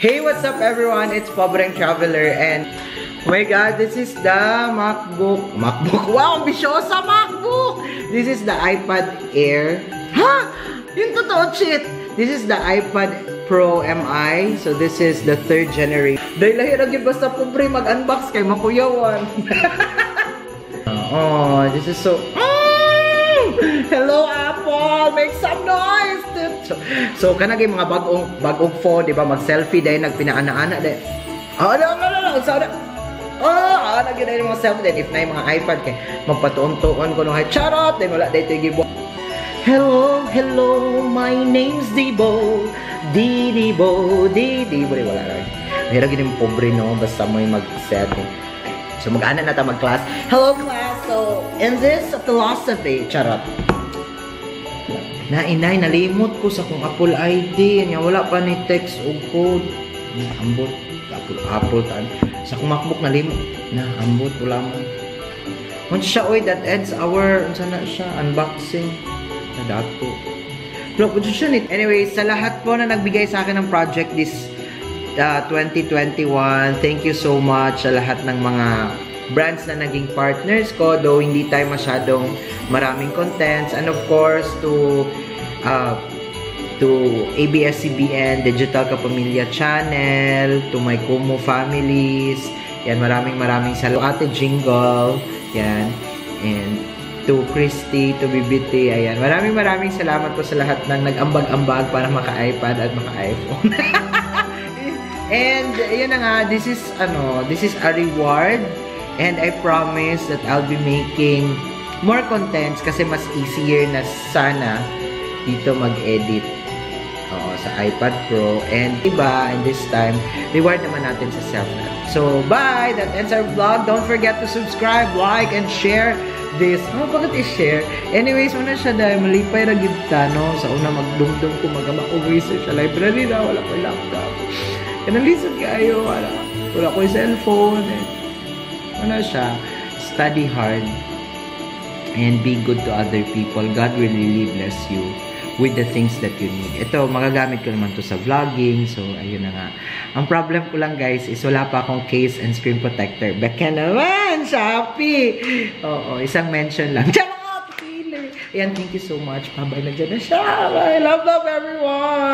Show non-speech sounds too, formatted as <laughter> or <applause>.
Hey, what's up everyone? It's Pobreng Traveler and oh my god, this is the MacBook. MacBook? <laughs> Wow, ambisyosa MacBook! This is the iPad Air. Ha? Yung totoo, shit! This is the iPad Pro MI. So this is the third generation. Dahil lahirag yung basta pobre mag-unbox kay makuyawan. <laughs> oh, this is so... Mm! Hello, Apple! Make some noise! So, so kanagay mga bagong bagong phone, di ba? Mag-selfie dahil nagpinaana-ana dahil. Oh, no, no, no, no. So, Oh, ah, lagi na yung mga selfie din. If na yung mga iPad kay magpatuon-tuon ko nung hay charot, dahil wala dahil ito. Hello, hello, my name's Dibo. Didibo, Didibo. Wala lang. Mahirap gini mo pobre, no? Basta mo yung mag-set. Eh. So, mag-ana na tayo mag-class. Hello, class! So, in this philosophy, charot. Nainay, nalimot ko sa kung Apple ID. Nya wala pa ni text o code. Ambot. Apple, Apple tan. Sa kung MacBook nalimot. Na, ambot. Wala man. Once siya, oy, that ends our, unsa na siya, unboxing. Na dato. Pero, siya. Anyway, sa lahat po na nagbigay sa akin ng project this uh, 2021, thank you so much sa lahat ng mga brands na naging partners ko, though hindi tayo masyadong maraming contents. And of course, to uh, to ABS-CBN, Digital Kapamilya Channel, to my Kumu families, yan, maraming maraming salamat. Ate Jingle, yan, and to Christy, to BBT, ayan. Maraming maraming salamat po sa lahat ng nag-ambag-ambag para maka-iPad at maka-iPhone. <laughs> and, yun na nga, this is, ano, this is a reward And I promise that I'll be making more contents kasi mas easier na sana dito mag-edit Oo, sa iPad Pro. And iba, and this time, reward naman natin sa self-lab. So, bye! That ends our vlog. Don't forget to subscribe, like, and share this. Oh, bakit i-share? Anyways, muna siya dahil malipay ra gid no? Sa una magdumdum ko magama ko research sa library na wala ko laptop. Kanalisod kayo, wala. Wala ko cellphone. Eh ano siya, study hard and be good to other people. God will really bless you with the things that you need. Ito, magagamit ko naman to sa vlogging. So, ayun na nga. Ang problem ko lang, guys, is wala pa akong case and screen protector. Beka naman! Shopee! Oo, isang mention lang. <laughs> Charot! Ayan, thank you so much. Pabay na dyan na siya. I love, love everyone!